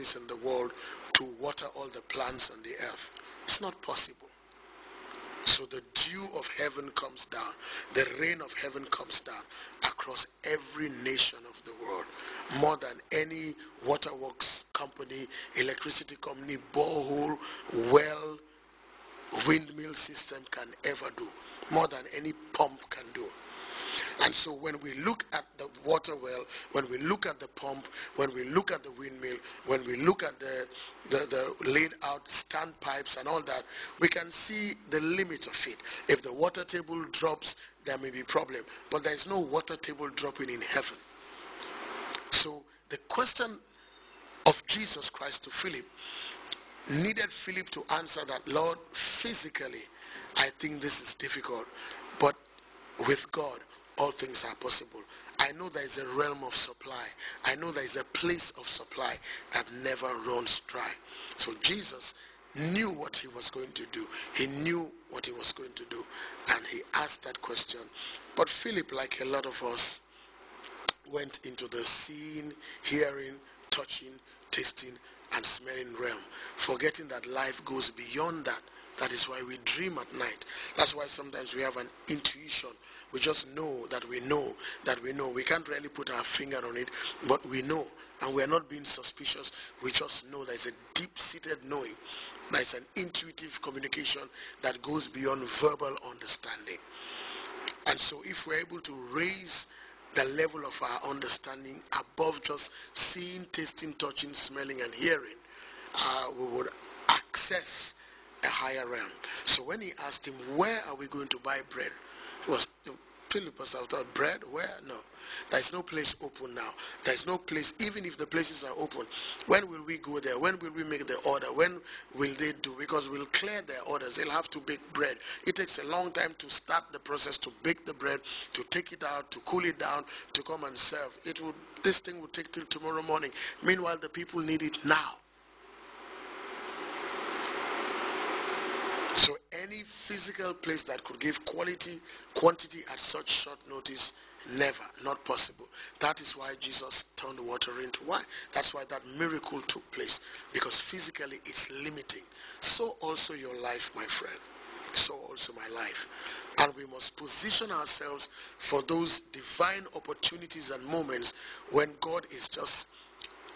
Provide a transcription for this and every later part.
in the world to water all the plants on the earth. It's not possible. So the dew of heaven comes down. The rain of heaven comes down across every nation of the world. More than any waterworks company, electricity company, borehole, well, windmill system can ever do. More than any pump can do. And so when we look at the water well, when we look at the pump, when we look at the windmill, when we look at the, the, the laid out standpipes and all that, we can see the limit of it. If the water table drops, there may be problem. But there is no water table dropping in heaven. So the question of Jesus Christ to Philip needed Philip to answer that, Lord, physically, I think this is difficult. But with God, all things are possible. I know there is a realm of supply. I know there is a place of supply that never runs dry. So Jesus knew what he was going to do. He knew what he was going to do. And he asked that question. But Philip, like a lot of us, went into the seeing, hearing, touching, tasting, and smelling realm, forgetting that life goes beyond that that is why we dream at night. That's why sometimes we have an intuition. We just know that we know that we know. We can't really put our finger on it, but we know. And we're not being suspicious. We just know there's a deep-seated knowing. There's an intuitive communication that goes beyond verbal understanding. And so if we're able to raise the level of our understanding above just seeing, tasting, touching, smelling, and hearing, uh, we would access a higher realm. So when he asked him, where are we going to buy bread? He was, Philip was thought, bread? Where? No. There's no place open now. There's no place, even if the places are open. When will we go there? When will we make the order? When will they do? Because we'll clear their orders. They'll have to bake bread. It takes a long time to start the process to bake the bread, to take it out, to cool it down, to come and serve. It would, this thing will take till tomorrow morning. Meanwhile, the people need it now. So any physical place that could give quality, quantity at such short notice, never, not possible. That is why Jesus turned water into wine. That's why that miracle took place, because physically it's limiting. So also your life, my friend. So also my life. And we must position ourselves for those divine opportunities and moments when God is just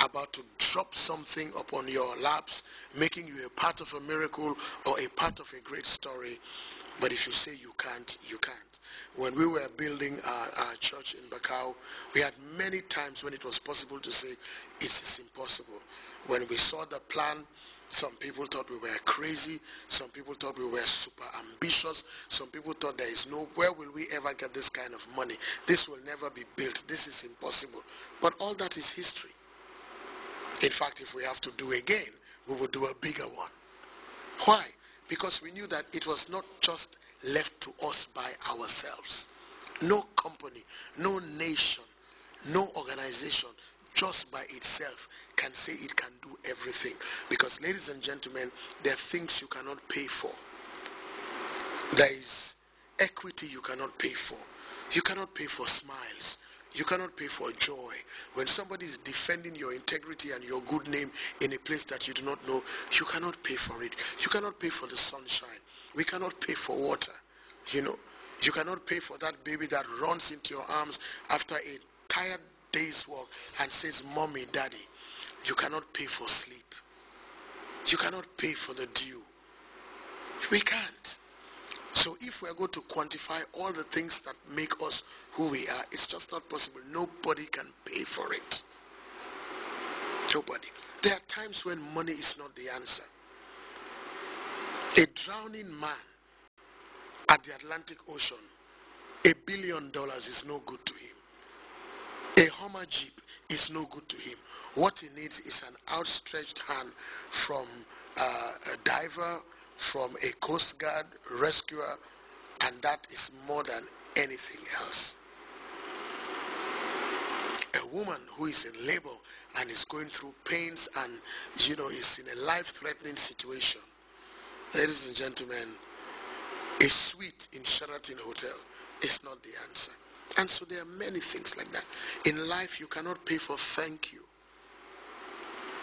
about to drop something upon your laps, making you a part of a miracle or a part of a great story. But if you say you can't, you can't. When we were building our, our church in Bakau, we had many times when it was possible to say it is impossible. When we saw the plan, some people thought we were crazy. Some people thought we were super ambitious. Some people thought there is no, where will we ever get this kind of money? This will never be built. This is impossible. But all that is history. In fact, if we have to do again, we will do a bigger one. Why? Because we knew that it was not just left to us by ourselves. No company, no nation, no organization just by itself can say it can do everything. Because ladies and gentlemen, there are things you cannot pay for. There is equity you cannot pay for. You cannot pay for smiles. You cannot pay for joy. When somebody is defending your integrity and your good name in a place that you do not know, you cannot pay for it. You cannot pay for the sunshine. We cannot pay for water. You know, you cannot pay for that baby that runs into your arms after a tired day's work and says, Mommy, Daddy. You cannot pay for sleep. You cannot pay for the dew. We can't. So if we're going to quantify all the things that make us who we are, it's just not possible. Nobody can pay for it. Nobody. There are times when money is not the answer. A drowning man at the Atlantic Ocean, a billion dollars is no good to him. A Hummer Jeep is no good to him. What he needs is an outstretched hand from uh, a diver, from a Coast Guard rescuer, and that is more than anything else. A woman who is in labor and is going through pains and, you know, is in a life-threatening situation. Ladies and gentlemen, a suite in Sheraton Hotel is not the answer. And so there are many things like that. In life, you cannot pay for thank you.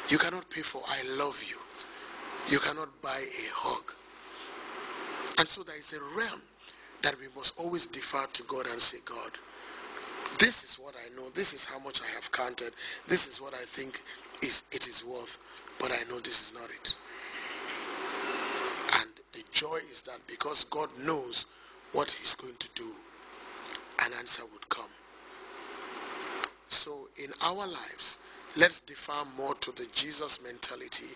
You cannot pay for I love you. You cannot buy a hug. And so there is a realm that we must always defer to God and say, God, this is what I know. This is how much I have counted. This is what I think is it is worth. But I know this is not it. And the joy is that because God knows what he's going to do, an answer would come. So in our lives, let's defer more to the Jesus mentality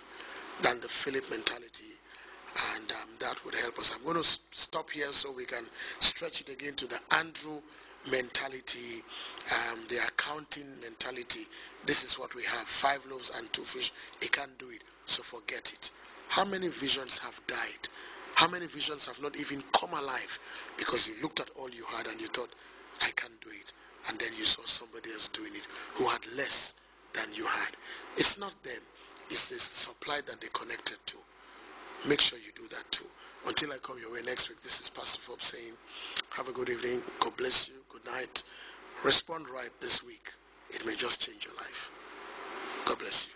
than the Philip mentality. And um, that would help us. I'm going to stop here so we can stretch it again to the Andrew mentality, um, the accounting mentality. This is what we have, five loaves and two fish. He can't do it, so forget it. How many visions have died? How many visions have not even come alive because you looked at all you had and you thought, I can't do it. And then you saw somebody else doing it who had less than you had. It's not them. It's the supply that they connected to. Make sure you do that too. Until I come your way next week, this is Pastor Forbes saying, have a good evening. God bless you. Good night. Respond right this week. It may just change your life. God bless you.